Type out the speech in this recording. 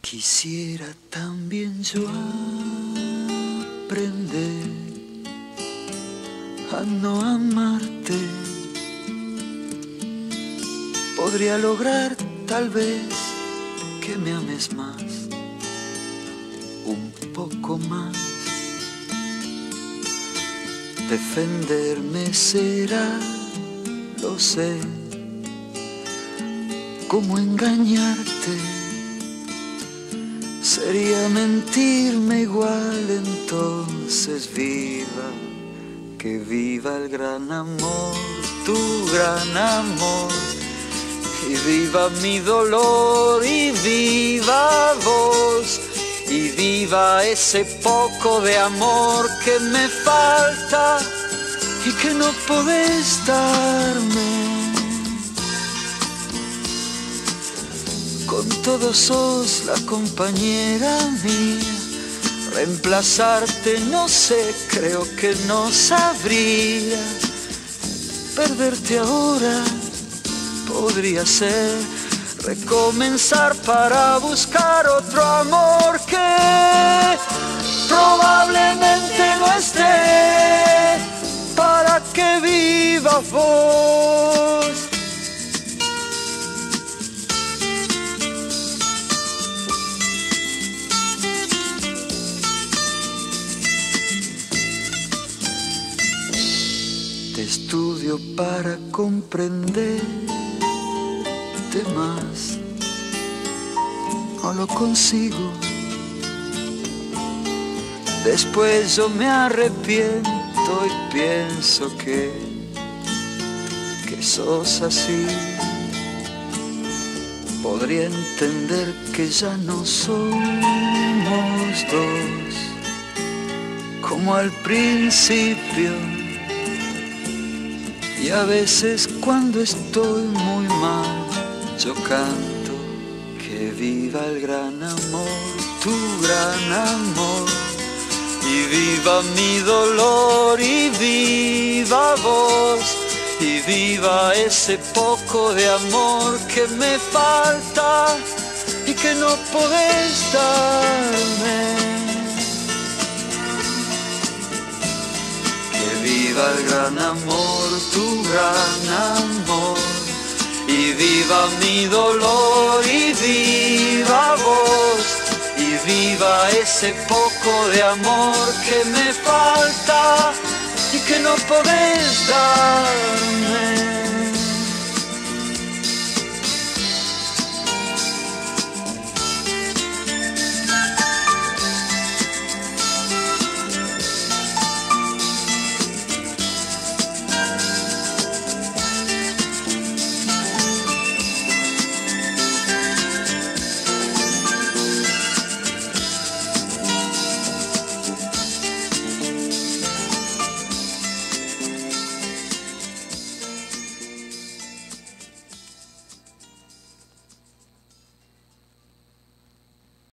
Quisiera también yo aprender a no amarte. Podría lograr tal vez que me ames más, un poco más. Defenderme será, lo sé, cómo engañarte Sería mentirme igual, entonces viva, que viva el gran amor, tu gran amor. Y viva mi dolor y viva vos. Y viva ese poco de amor que me falta y que no podés darme. Con todos sos la compañera mía. Reemplazarte no sé, creo que no sabría. Perderte ahora podría ser recomenzar para buscar otro amor que estudio para comprenderte más. No lo consigo. Después yo me arrepiento y pienso que, que sos así. Podría entender que ya no somos dos como al principio y a veces cuando estoy muy mal, yo canto que viva el gran amor, tu gran amor. Y viva mi dolor y viva vos. Y viva ese poco de amor que me falta y que no podés darme. Viva el gran amor, tu gran amor. Y viva mi dolor y viva vos. Y viva ese poco de amor que me falta y que no podés darme.